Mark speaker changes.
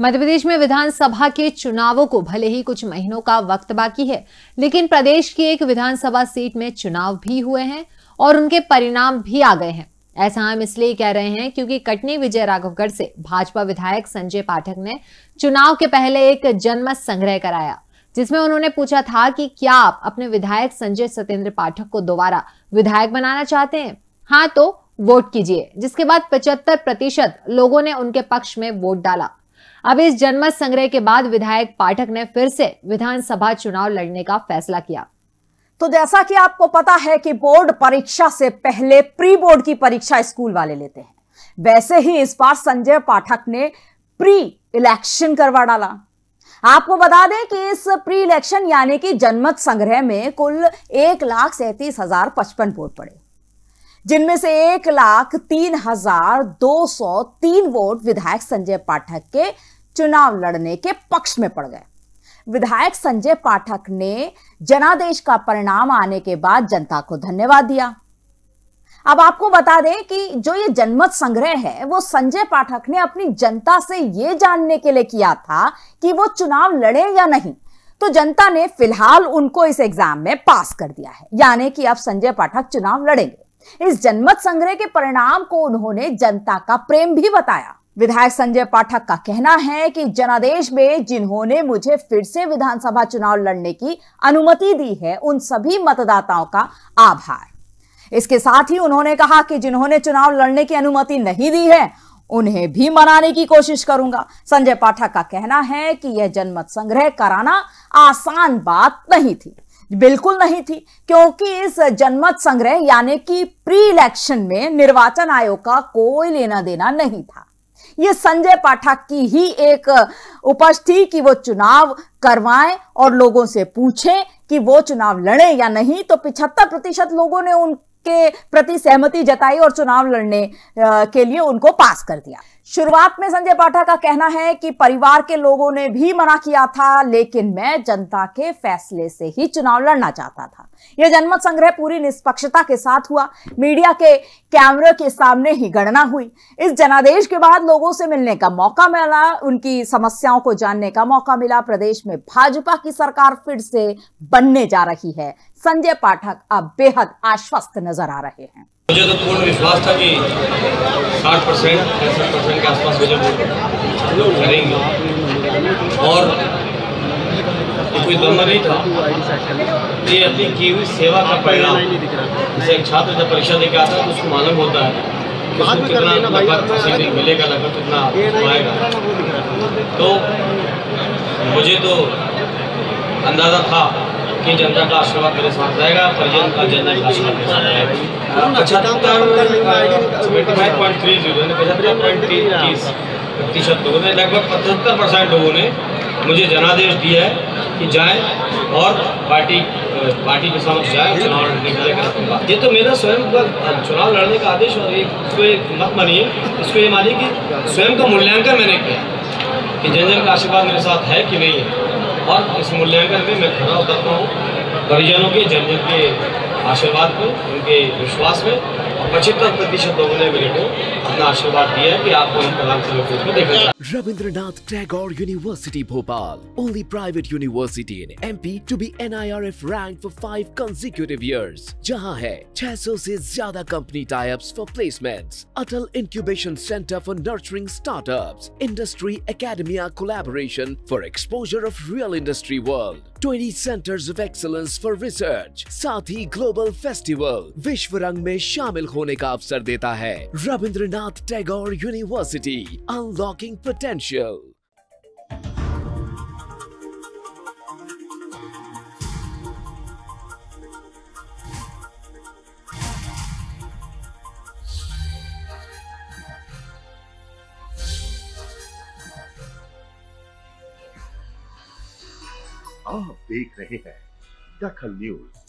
Speaker 1: मध्यप्रदेश में विधानसभा के चुनावों को भले ही कुछ महीनों का वक्त बाकी है, लेकिन प्रदेश की एक विधानसभा सीट में चुनाव भी हुए हैं और उनके परिणाम भी आ गए हैं। ऐसा हम इसलिए कह रहे हैं क्योंकि कटनी विजय राघवगढ़ से भाजपा विधायक संजय पाठक ने चुनाव के पहले एक जनमत संग्रह कराया, जिसमें उन्होंने पूछा था कि क्या आप अपने विधायक संजय सत्येंद्र पाठक को दोबारा विधायक बनाना चाहते हैं? हाँ तो वोट कीजिए, जिसके बाद पचहत्तर प्रतिशत लोगों ने उनके पक्ष में वोट डाला। अब इस जनमत संग्रह के बाद विधायक पाठक ने फिर से विधानसभा चुनाव लड़ने का फैसला किया।
Speaker 2: तो जैसा कि आपको पता है कि बोर्ड परीक्षा से पहले प्री बोर्ड की परीक्षा स्कूल वाले लेते हैं। वैसे ही इस बार संजय पाठक ने प्री इलेक्शन करवा डाला। आपको बता दें कि इस प्री इलेक्शन यानी कि जनमत संग्रह में कुल एक लाख सैंतीस हज़ार पचपन वोट पड़े। जिनमें से एक लाख तीन हज़ार दो सौ तीन वोट विधायक संजय पाठक के चुनाव लड़ने के पक्ष में पड़ गए। विधायक संजय पाठक ने जनादेश का परिणाम आने के बाद जनता को धन्यवाद दिया। अब आपको बता दें कि जो ये जनमत संग्रह है, वो संजय पाठक ने अपनी जनता से ये जानने के लिए किया था कि वो चुनाव लड़े या नहीं। तो जनता ने फ़िलहाल उनको इस एग्ज़ाम में पास कर दिया है। यानी कि अब संजय पाठक चुनाव लड़ेंगे। इस जनमत संग्रह के परिणाम को उन्होंने जनता का प्रेम भी बताया। विधायक संजय पाठक का कहना है कि जनादेश में जिन्होंने मुझे फिर से विधानसभा चुनाव लड़ने की अनुमति दी है, उन सभी मतदाताओं का आभार। इसके साथ ही उन्होंने कहा कि जिन्होंने चुनाव लड़ने की अनुमति नहीं दी है, उन्हें भी मनाने की कोशिश करूँगा। संजय पाठक का कहना है कि यह जनमत संग्रह कराना आसान बात नहीं थी। बिल्कुल नहीं थी, क्योंकि इस जनमत संग्रह, यानी कि प्री इलेक्शन में निर्वाचन आयोग का कोई लेना देना नहीं था। यह संजय पाठक की ही एक उपज थी कि वो चुनाव करवाएँ और लोगों से पूछें कि वो चुनाव लड़े या नहीं तो पिछहत्तर प्रतिशत लोगों ने उनके प्रति सहमति जताई और चुनाव लड़ने के लिए उनको पास कर दिया। शुरुआत में संजय पाठक का कहना है कि परिवार के लोगों ने भी मना किया था, लेकिन मैं जनता के फैसले से ही चुनाव लड़ना चाहता था। यह जनमत संग्रह पूरी निष्पक्षता के साथ हुआ। मीडिया के कैमरे के सामने ही गणना हुई। इस जनादेश के बाद लोगों से मिलने का मौका मिला, उनकी समस्याओं को जानने का मौका मिला। प्रदेश में भाजपा की सरकार फिर से बनने जा रही है। संजय पाठक अब बेहद आश्वस्त नज़र आ रहे हैं।
Speaker 3: मुझे तो पूर्ण विश्वास था कि 60 परसेंट, पैंसठ परसेंट के आसपास मुझे वोट करेंगे। और कोई द्वंद्व नहीं था। ये अपनी की हुई सेवा का परिणाम, जैसे एक छात्र जब परीक्षा देकर आता है तो उसको मालूम होता है कि उसको कितना लगभग मिलेगा, लगभग कितना आएगा। तो मुझे तो अंदाज़ा था कि जनता का आशीर्वाद मेरे साथ रहेगा, परिजन का जनता का आशीर्वाद मेरे साथ रहेगा। पॉइंट तीस प्रतिशत लोगों ने लगभग पचहत्तर परसेंट लोगों ने मुझे जनादेश दिया है कि जाए और पार्टी पार्टी के समक्ष जाए चुनाव लड़ने के लिए ये तो मेरा स्वयं का चुनाव लड़ने का आदेश और एक इसको एक मत मानिए। इसको ये मानिए कि स्वयं का मूल्यांकन मैंने किया कि जन जन का आशीर्वाद मेरे साथ है कि नहीं है। और इस मूल्यांकन में मैं खड़ा उतरता हूँ। परिजनों के जन जन के आशीर्वाद में उनके विश्वास में पचहत्तर Rabindranath Tagore university Bhopal. Only private university in
Speaker 4: MP to be N I R F rank for five consecutive years जहाँ है सौ ऐसी ज़्यादा company types for placement Atal incubation centre for nurturing startup industry academia collaboration for exposure of real industry world twenty centres of excellence for research साथ ही global festival विश्व रंग में शामिल होने का अवसर देता है। Rabindranath Tagore university unlocking potential
Speaker 5: आप देख रहे हैं दखल न्यूज़।